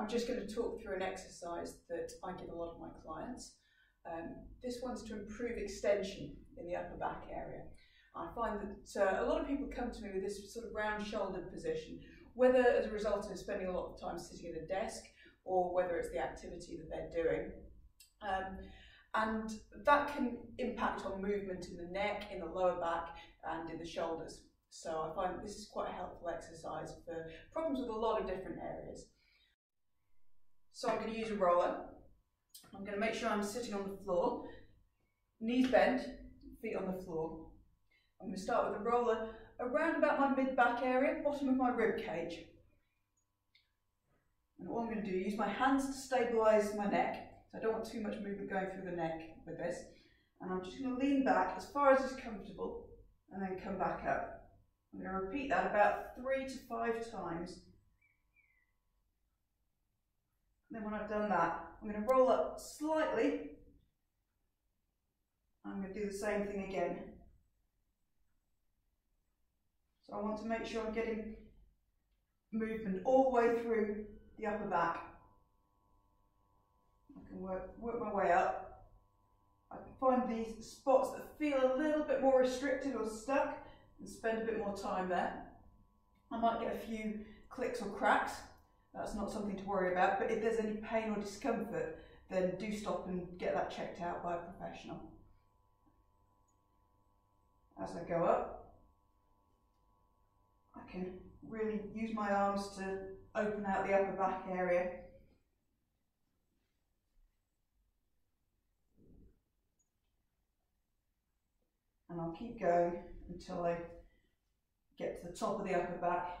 I'm just going to talk through an exercise that I give a lot of my clients. Um, this one's to improve extension in the upper back area. I find that uh, a lot of people come to me with this sort of round shouldered position, whether as a result of spending a lot of time sitting at a desk or whether it's the activity that they're doing. Um, and that can impact on movement in the neck, in the lower back and in the shoulders. So I find this is quite a helpful exercise for problems with a lot of different areas. So I'm going to use a roller. I'm going to make sure I'm sitting on the floor, knees bent, feet on the floor. I'm going to start with a roller around about my mid-back area, bottom of my rib cage. And what I'm going to do, is use my hands to stabilise my neck, so I don't want too much movement going through the neck with this. And I'm just going to lean back as far as is comfortable and then come back up. I'm going to repeat that about three to five times. And then when I've done that, I'm going to roll up slightly. I'm going to do the same thing again. So I want to make sure I'm getting movement all the way through the upper back I can work, work my way up. I can find these spots that feel a little bit more restricted or stuck and spend a bit more time there. I might get a few clicks or cracks. That's not something to worry about, but if there's any pain or discomfort, then do stop and get that checked out by a professional. As I go up, I can really use my arms to open out the upper back area and I'll keep going until I get to the top of the upper back